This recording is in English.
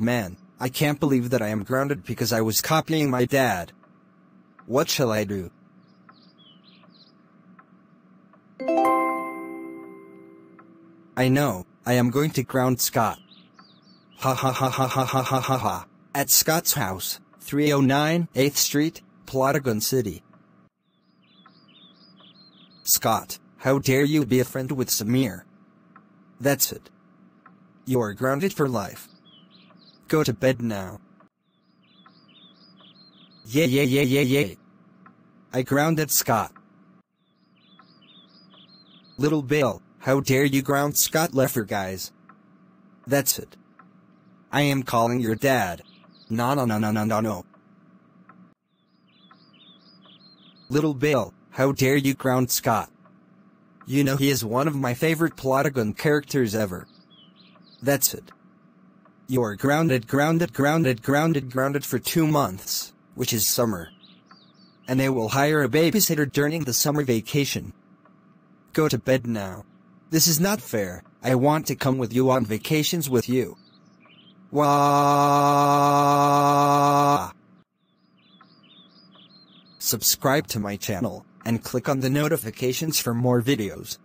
Man, I can't believe that I am grounded because I was copying my dad. What shall I do? I know, I am going to ground Scott. Ha ha ha ha ha ha ha ha ha. At Scott's house, 309 8th Street, Plotagon City. Scott, how dare you be a friend with Samir? That's it. You are grounded for life. Go to bed now. Yeah yeah yeah yeah yeah. I grounded Scott. Little Bill, how dare you ground Scott Leffer guys? That's it. I am calling your dad. No no no no no no no. Little Bill, how dare you ground Scott? You know he is one of my favorite Plotagon characters ever. That's it. You're grounded, grounded, grounded, grounded, grounded for two months, which is summer. And they will hire a babysitter during the summer vacation. Go to bed now. This is not fair. I want to come with you on vacations with you. Wah! Subscribe to my channel and click on the notifications for more videos.